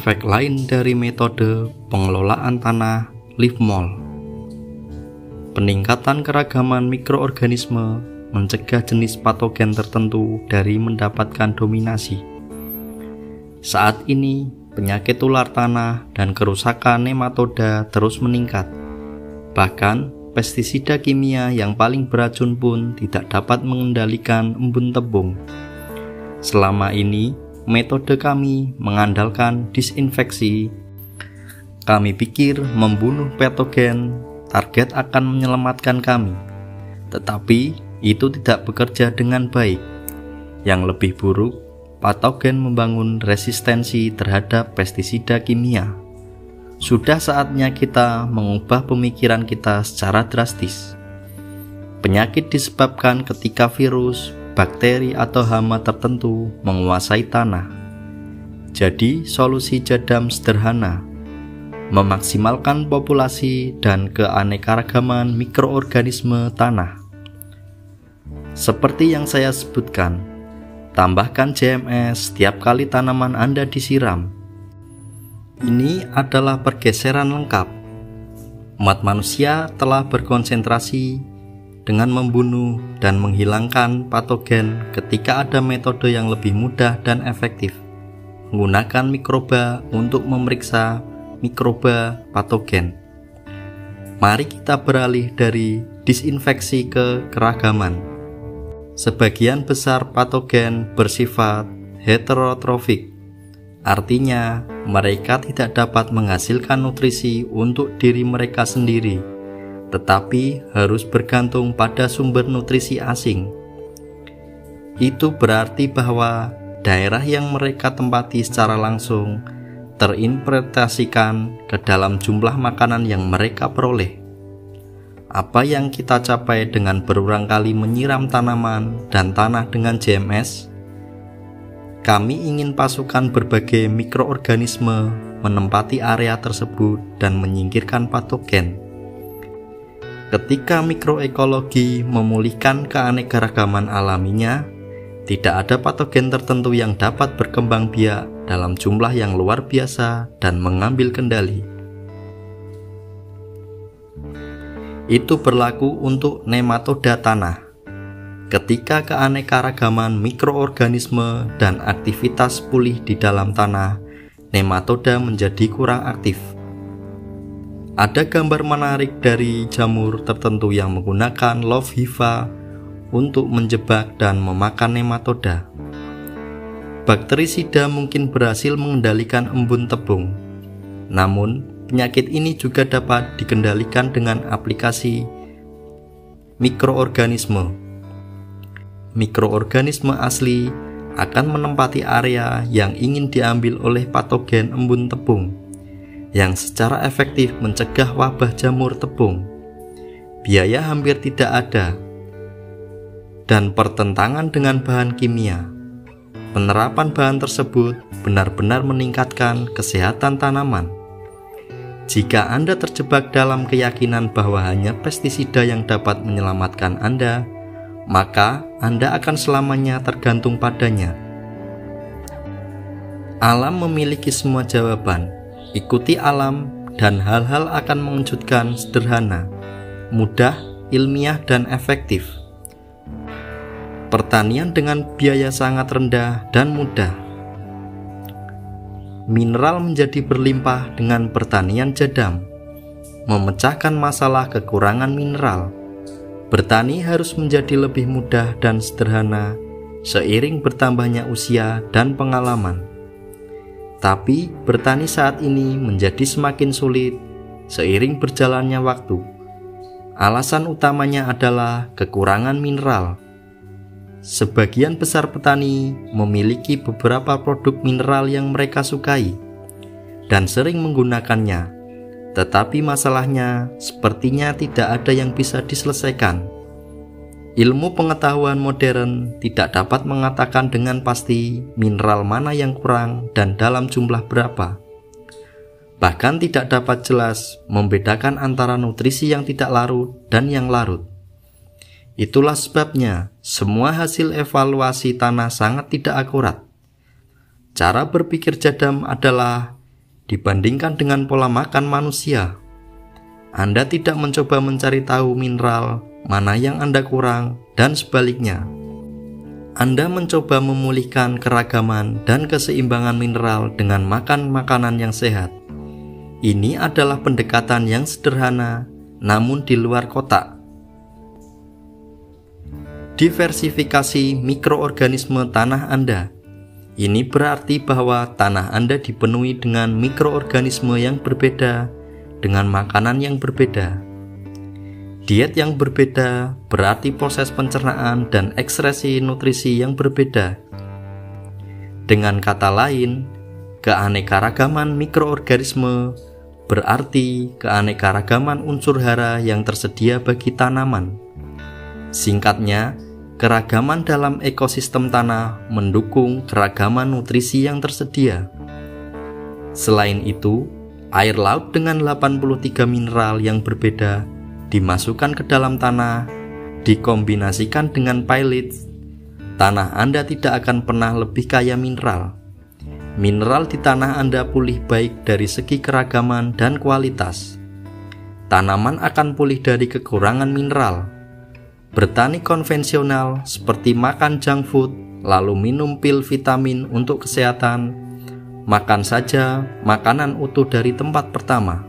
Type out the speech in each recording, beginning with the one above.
efek lain dari metode pengelolaan tanah Livermore. Peningkatan keragaman mikroorganisme mencegah jenis patogen tertentu dari mendapatkan dominasi. Saat ini, penyakit tular tanah dan kerusakan nematoda terus meningkat. Bahkan, pestisida kimia yang paling beracun pun tidak dapat mengendalikan embun tebung. Selama ini, metode kami mengandalkan disinfeksi. Kami pikir membunuh patogen target akan menyelamatkan kami. Tetapi itu tidak bekerja dengan baik. Yang lebih buruk, patogen membangun resistensi terhadap pestisida kimia. Sudah saatnya kita mengubah pemikiran kita secara drastis. Penyakit disebabkan ketika virus, bakteri atau hama tertentu menguasai tanah. Jadi, solusi jadam sederhana memaksimalkan populasi dan keanekaragaman mikroorganisme tanah. Seperti yang saya sebutkan, tambahkan JMS setiap kali tanaman Anda disiram. Ini adalah pergeseran lengkap. Umat manusia telah berkonsentrasi dengan membunuh dan menghilangkan patogen ketika ada metode yang lebih mudah dan efektif. Menggunakan mikroba untuk memeriksa mikroba patogen. Mari kita beralih dari disinfeksi ke keragaman. Sebagian besar patogen bersifat heterotrofik, artinya mereka tidak dapat menghasilkan nutrisi untuk diri mereka sendiri tetapi harus bergantung pada sumber nutrisi asing. Itu berarti bahwa daerah yang mereka tempati secara langsung terinterpretasikan ke dalam jumlah makanan yang mereka peroleh. Apa yang kita capai dengan berulang kali menyiram tanaman dan tanah dengan JMS? Kami ingin pasukan berbagai mikroorganisme menempati area tersebut dan menyingkirkan patogen. Ketika mikroekologi memulihkan keanekaragaman alaminya, tidak ada patogen tertentu yang dapat berkembang biak dalam jumlah yang luar biasa dan mengambil kendali. Itu berlaku untuk nematoda tanah. Ketika keanekaragaman mikroorganisme dan aktivitas pulih di dalam tanah, nematoda menjadi kurang aktif ada gambar menarik dari jamur tertentu yang menggunakan love hiva untuk menjebak dan memakan nematoda. Bakterisida mungkin berhasil mengendalikan embun tebung. Namun, penyakit ini juga dapat dikendalikan dengan aplikasi mikroorganisme. Mikroorganisme asli akan menempati area yang ingin diambil oleh patogen embun tebung yang secara efektif mencegah wabah jamur tepung. Biaya hampir tidak ada dan pertentangan dengan bahan kimia. Penerapan bahan tersebut benar-benar meningkatkan kesehatan tanaman. Jika Anda terjebak dalam keyakinan bahwa hanya pestisida yang dapat menyelamatkan Anda, maka Anda akan selamanya tergantung padanya. Alam memiliki semua jawaban, ikuti alam, dan hal-hal akan mengejutkan sederhana, mudah, ilmiah, dan efektif. Pertanian dengan biaya sangat rendah dan mudah. Mineral menjadi berlimpah dengan pertanian jadam, memecahkan masalah kekurangan mineral. Bertani harus menjadi lebih mudah dan sederhana seiring bertambahnya usia dan pengalaman. Tapi bertani saat ini menjadi semakin sulit seiring berjalannya waktu. Alasan utamanya adalah kekurangan mineral. Sebagian besar petani memiliki beberapa produk mineral yang mereka sukai dan sering menggunakannya, tetapi masalahnya sepertinya tidak ada yang bisa diselesaikan. Ilmu pengetahuan modern tidak dapat mengatakan dengan pasti mineral mana yang kurang dan dalam jumlah berapa. Bahkan tidak dapat jelas membedakan antara nutrisi yang tidak larut dan yang larut. Itulah sebabnya semua hasil evaluasi tanah sangat tidak akurat. Cara berpikir jadam adalah dibandingkan dengan pola makan manusia. Anda tidak mencoba mencari tahu mineral mana yang Anda kurang, dan sebaliknya. Anda mencoba memulihkan keragaman dan keseimbangan mineral dengan makan makanan yang sehat. Ini adalah pendekatan yang sederhana, namun di luar kotak. Diversifikasi mikroorganisme tanah Anda. Ini berarti bahwa tanah Anda dipenuhi dengan mikroorganisme yang berbeda dengan makanan yang berbeda. Diet yang berbeda berarti proses pencernaan dan ekspresi nutrisi yang berbeda. Dengan kata lain, keanekaragaman mikroorganisme berarti keanekaragaman unsur hara yang tersedia bagi tanaman. Singkatnya, keragaman dalam ekosistem tanah mendukung keragaman nutrisi yang tersedia. Selain itu, Air laut dengan 83 mineral yang berbeda dimasukkan ke dalam tanah, dikombinasikan dengan pallets. Tanah Anda tidak akan pernah lebih kaya mineral. Mineral di tanah Anda pulih baik dari segi keragaman dan kualitas. Tanaman akan pulih dari kekurangan mineral. Bertani konvensional seperti makan junk food, lalu minum pil vitamin untuk kesehatan, makan saja makanan utuh dari tempat pertama.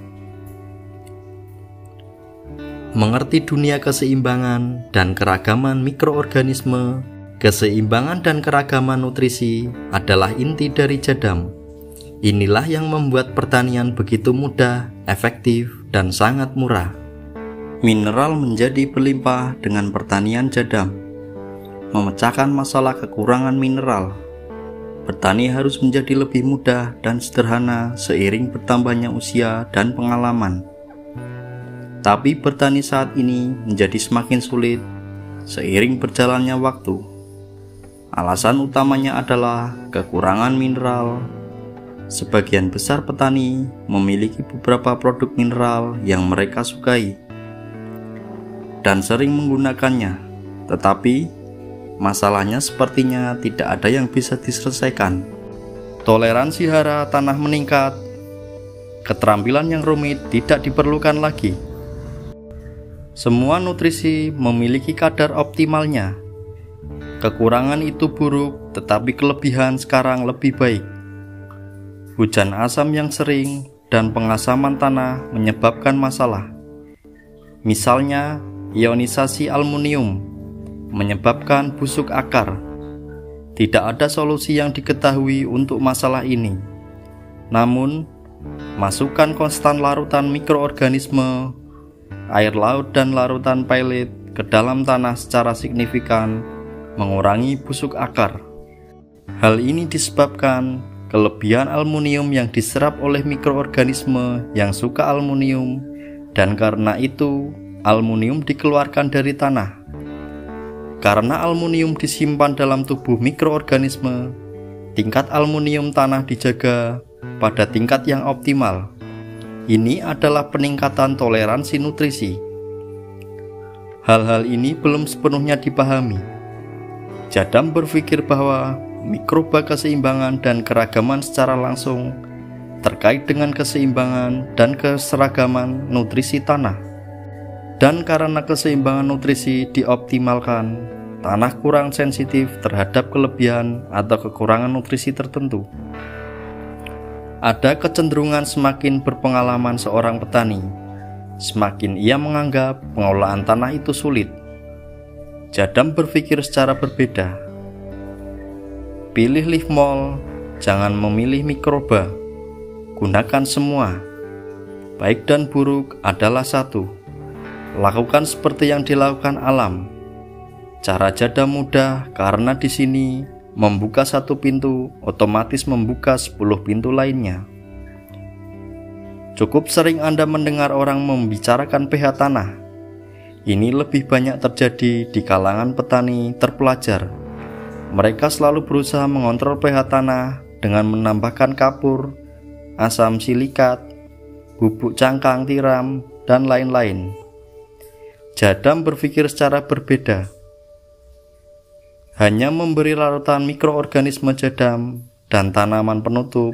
Mengerti dunia keseimbangan dan keragaman mikroorganisme, keseimbangan dan keragaman nutrisi adalah inti dari jadam. Inilah yang membuat pertanian begitu mudah, efektif, dan sangat murah. Mineral menjadi berlimpah dengan pertanian jadam, memecahkan masalah kekurangan mineral Bertani harus menjadi lebih mudah dan sederhana seiring bertambahnya usia dan pengalaman. Tapi bertani saat ini menjadi semakin sulit seiring berjalannya waktu. Alasan utamanya adalah kekurangan mineral. Sebagian besar petani memiliki beberapa produk mineral yang mereka sukai dan sering menggunakannya, tetapi Masalahnya sepertinya tidak ada yang bisa diselesaikan. Toleransi hara tanah meningkat. Keterampilan yang rumit tidak diperlukan lagi. Semua nutrisi memiliki kadar optimalnya. Kekurangan itu buruk, tetapi kelebihan sekarang lebih baik. Hujan asam yang sering dan pengasaman tanah menyebabkan masalah. Misalnya, ionisasi aluminium menyebabkan busuk akar. Tidak ada solusi yang diketahui untuk masalah ini. Namun, masukkan konstan larutan mikroorganisme, air laut dan larutan pilot ke dalam tanah secara signifikan mengurangi busuk akar. Hal ini disebabkan kelebihan aluminium yang diserap oleh mikroorganisme yang suka aluminium dan karena itu aluminium dikeluarkan dari tanah. Karena aluminium disimpan dalam tubuh mikroorganisme, tingkat aluminium tanah dijaga pada tingkat yang optimal. Ini adalah peningkatan toleransi nutrisi. Hal-hal ini belum sepenuhnya dipahami. Jadam berpikir bahwa mikroba keseimbangan dan keragaman secara langsung terkait dengan keseimbangan dan keseragaman nutrisi tanah. Dan karena keseimbangan nutrisi dioptimalkan, tanah kurang sensitif terhadap kelebihan atau kekurangan nutrisi tertentu. Ada kecenderungan semakin berpengalaman seorang petani, semakin ia menganggap pengolahan tanah itu sulit. Jadam berpikir secara berbeda. Pilih leaf mold, jangan memilih mikroba. Gunakan semua. Baik dan buruk adalah satu Lakukan seperti yang dilakukan alam. Cara jada mudah karena di sini membuka satu pintu otomatis membuka sepuluh pintu lainnya. Cukup sering Anda mendengar orang membicarakan pH tanah. Ini lebih banyak terjadi di kalangan petani terpelajar. Mereka selalu berusaha mengontrol pH tanah dengan menambahkan kapur, asam silikat, bubuk cangkang tiram, dan lain-lain. Jadam berpikir secara berbeda. Hanya memberi larutan mikroorganisme jadam dan tanaman penutup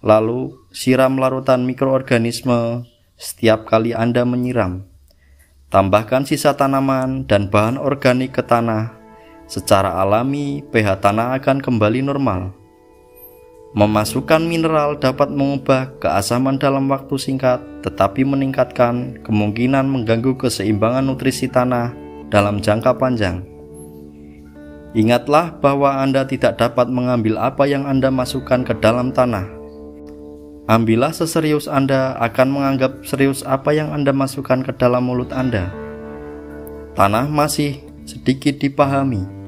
Lalu, siram larutan mikroorganisme setiap kali Anda menyiram. Tambahkan sisa tanaman dan bahan organik ke tanah. Secara alami, pH tanah akan kembali normal. Memasukkan mineral dapat mengubah keasaman dalam waktu singkat, tetapi meningkatkan kemungkinan mengganggu keseimbangan nutrisi tanah dalam jangka panjang. Ingatlah bahwa Anda tidak dapat mengambil apa yang Anda masukkan ke dalam tanah Ambillah seserius Anda akan menganggap serius apa yang Anda masukkan ke dalam mulut Anda. Tanah masih sedikit dipahami.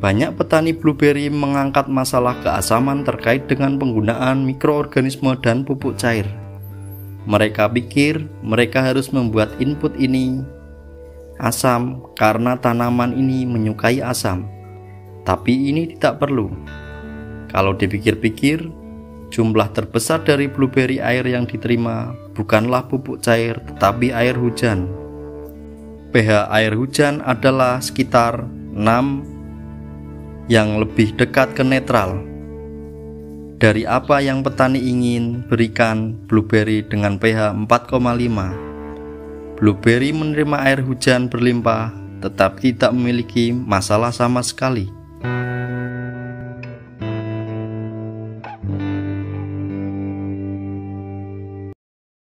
Banyak petani blueberry mengangkat masalah keasaman terkait dengan penggunaan mikroorganisme dan pupuk cair. Mereka pikir mereka harus membuat input ini asam karena tanaman ini menyukai asam. Tapi ini tidak perlu. Kalau dipikir-pikir, Jumlah terbesar dari blueberry air yang diterima bukanlah pupuk cair tetapi air hujan. pH air hujan adalah sekitar 6 yang lebih dekat ke netral. Dari apa yang petani ingin berikan blueberry dengan pH 4,5. Blueberry menerima air hujan berlimpah tetapi tidak memiliki masalah sama sekali.